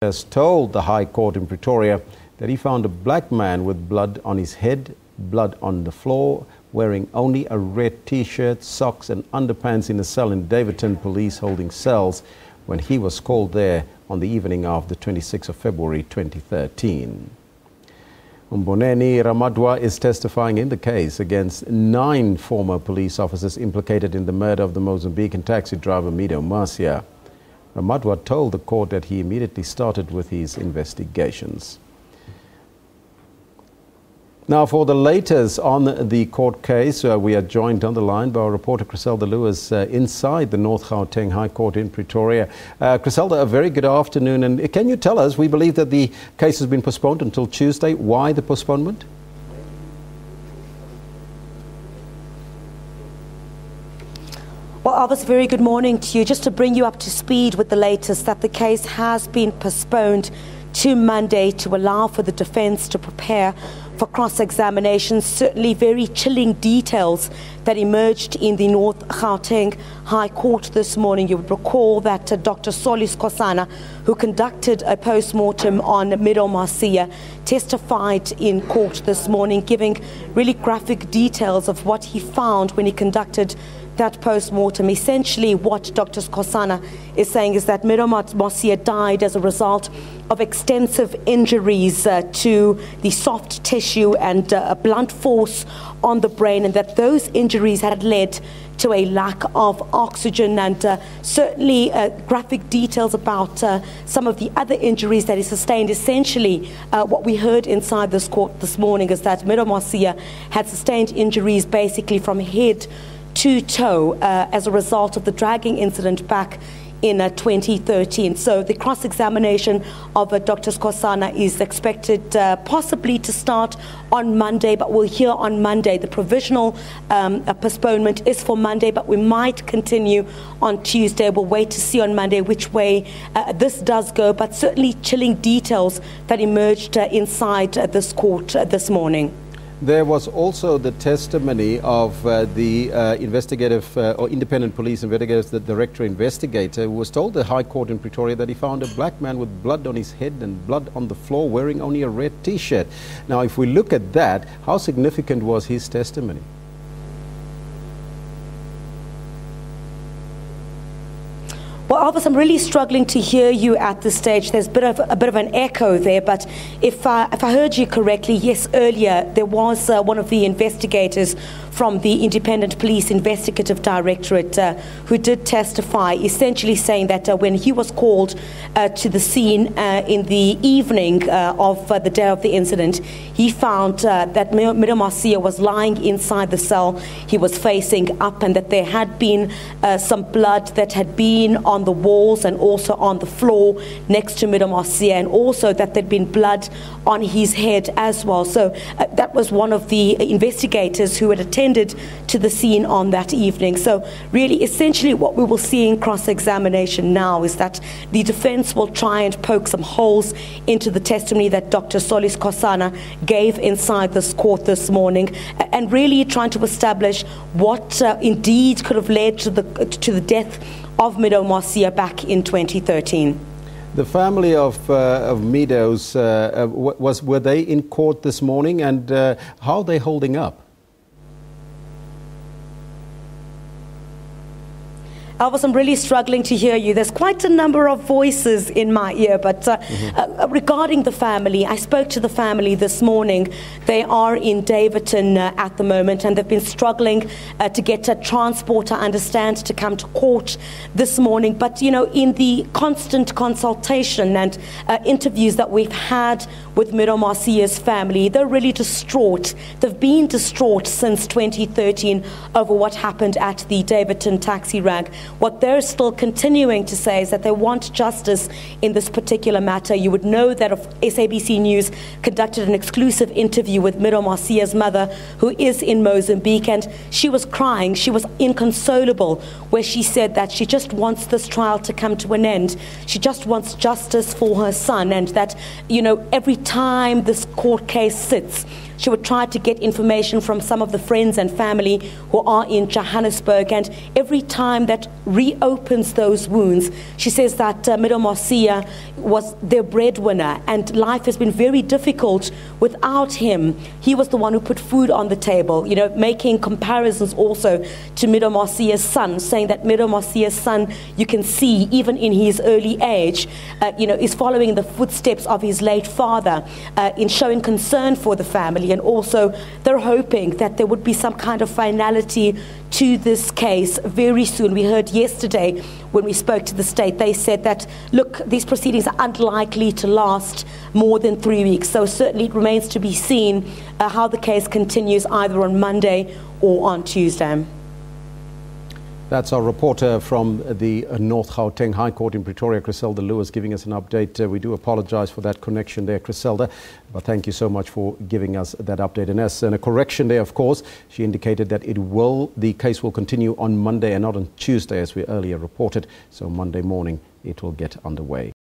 has told the High Court in Pretoria that he found a black man with blood on his head, blood on the floor, wearing only a red t shirt, socks, and underpants in a cell in Daveyton Police Holding Cells when he was called there on the evening of the 26th of February 2013. Umboneni Ramadwa is testifying in the case against nine former police officers implicated in the murder of the Mozambican taxi driver Mido Macia. Ramadwa told the court that he immediately started with his investigations. Now, for the latest on the court case, uh, we are joined on the line by our reporter Chriselda Lewis uh, inside the North Gauteng High Court in Pretoria. Uh, a very good afternoon. And can you tell us, we believe that the case has been postponed until Tuesday. Why the postponement? Well, Elvis, very good morning to you. Just to bring you up to speed with the latest, that the case has been postponed to Monday to allow for the defense to prepare for cross examination. Certainly, very chilling details that emerged in the North Gauteng High Court this morning. You would recall that uh, Dr. Solly Skosana, who conducted a post mortem on Mido Macia, testified in court this morning, giving really graphic details of what he found when he conducted that post-mortem. Essentially, what Dr. Skosana is saying is that Miromat Macia died as a result of extensive injuries uh, to the soft tissue and uh, a blunt force on the brain, and that those injuries had led to a lack of oxygen and uh, certainly uh, graphic details about uh, some of the other injuries that he sustained. Essentially, uh, what we heard inside this court this morning is that Mido Macia had sustained injuries basically from head to toe uh, as a result of the dragging incident back in uh, 2013. So the cross examination of uh, Dr. Skosana is expected uh, possibly to start on Monday, but we'll hear on Monday. The provisional um, postponement is for Monday, but we might continue on Tuesday. We'll wait to see on Monday which way uh, this does go, but certainly chilling details that emerged uh, inside this court this morning. There was also the testimony of uh, the uh, investigative uh, or independent police investigators, the director investigator, who was told the High Court in Pretoria that he found a black man with blood on his head and blood on the floor wearing only a red t shirt. Now, if we look at that, how significant was his testimony? Well, Elvis, I'm really struggling to hear you at this stage. There's a bit of, a bit of an echo there, but if, uh, if I heard you correctly, yes, earlier there was uh, one of the investigators from the Independent Police Investigative Directorate uh, who did testify, essentially saying that uh, when he was called uh, to the scene uh, in the evening uh, of uh, the day of the incident, he found that Mido Macia was lying inside the cell. He was facing up, and that there had been some blood that had been on the walls and also on the floor next to Mido Macia, and also that there'd been blood on his head as well. So that was one of the investigators who had attended attended to the scene on that evening. So, really, essentially, what we will see in cross examination now is that the defense will try and poke some holes into the testimony that Dr. Solly Skosana gave inside this court this morning and really trying to establish what uh, indeed could have led to the, to the death of Mido Macia back in 2013. The family of, uh, of Midos, uh, uh was, were they in court this morning and uh, how are they holding up? Elvis, I'm really struggling to hear you. There's quite a number of voices in my ear, but uh, mm-hmm. uh, regarding the family, I spoke to the family this morning. They are in Daveyton uh, at the moment, and they've been struggling uh, to get a transport, I understand, to come to court this morning. But, you know, in the constant consultation and uh, interviews that we've had with Macia's family, they're really distraught. They've been distraught since 2013 over what happened at the Daveyton taxi rank. What they're still continuing to say is that they want justice in this particular matter. You would know that SABC News conducted an exclusive interview with Macia's mother, who is in Mozambique, and she was crying. She was inconsolable, where she said that she just wants this trial to come to an end. She just wants justice for her son, and that, you know, every time this court case sits, She would try to get information from some of the friends and family who are in Johannesburg. And every time that reopens those wounds, she says that uh, Mosia was their breadwinner and life has been very difficult without him. He was the one who put food on the table, you know, making comparisons also to Mido Mosia's son, saying that Mido Mosia's son, you can see even in his early age, uh, you know, is following the footsteps of his late father uh, in showing concern for the family. And also, they're hoping that there would be some kind of finality to this case very soon. We heard yesterday when we spoke to the state, they said that, look, these proceedings are unlikely to last more than three weeks. So certainly it remains to be seen uh, how the case continues either on Monday or on Tuesday. That's our reporter from the North Gauteng High Court in Pretoria, Chriselda Lewis, giving us an update. Uh, we do apologize for that connection there, Griselda, but thank you so much for giving us that update. And as and a correction there, of course, she indicated that it will, the case will continue on Monday and not on Tuesday, as we earlier reported. So Monday morning, it will get underway.